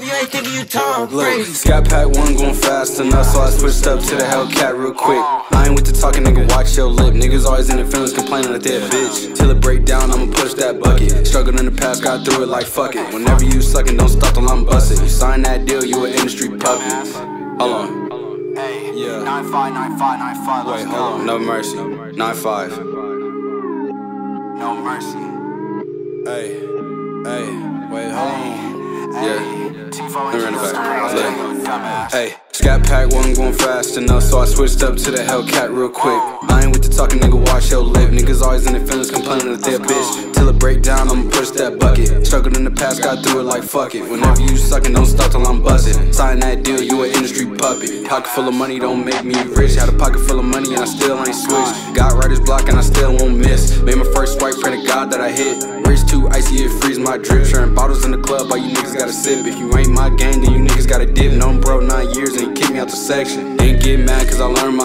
You ain't thinking you Tom Brady. Scat pack one going fast enough, so I switched up to the Hellcat real quick. I ain't with the talking, nigga, watch your lip. Niggas always in the feelings complaining that they're a bitch. Till it break down, I'ma push that bucket. Struggled in the past, got through it like fuck it. Whenever you suckin', don't stop till I'm busted. You sign that deal, you an industry puppet. Hold on. Hey, Yeah. 959595, let's Wait, go. hold on. No mercy. 9-5. No mercy. Hey, hey, wait, hold on. Yeah. T4 Let me run back. Look. Hey, Scat Pack wasn't going fast enough, so I switched up to the Hellcat real quick. I ain't with the talking, nigga, watch your lip. Niggas always in their feelings complaining that they're bitch. Till it break down, I'ma push that bucket. Struggled in the past, got through it like fuck it. Whenever you suckin', don't stop till I'm busted. Sign that deal, you an industry puppet. Pocket full of money don't make me rich. Had a pocket full of money and I still ain't switched. Got writer's block and I still won't miss. Made my first swipe, pray to God that I hit. Race too icy, it freeze my drip. Sharing bottles in the club, all you niggas gotta sip. If you ain't my gang, then you niggas section. Didn't get mad cause I learned my.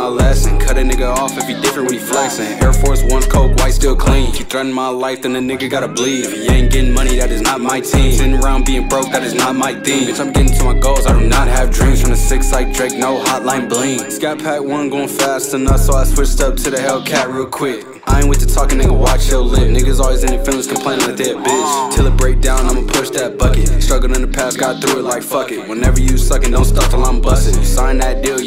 A nigga off if he different when he flexing. Air Force One's coke, white still clean. If you threaten my life, then the nigga gotta bleed. If he ain't getting money, that is not my team. Sitting around being broke, that is not my thing. Bitch, I'm getting to my goals, I do not have dreams. From the six like Drake, no hotline bling. Scat Pack one going fast enough, so I switched up to the Hellcat real quick. I ain't with the talking, nigga, watch your lip. Niggas always in their feelings complaining like that bitch. Till it break down, I'ma push that bucket. Struggled in the past, got through it like fuck it. Whenever you suckin', don't stop till I'm. You sign that deal,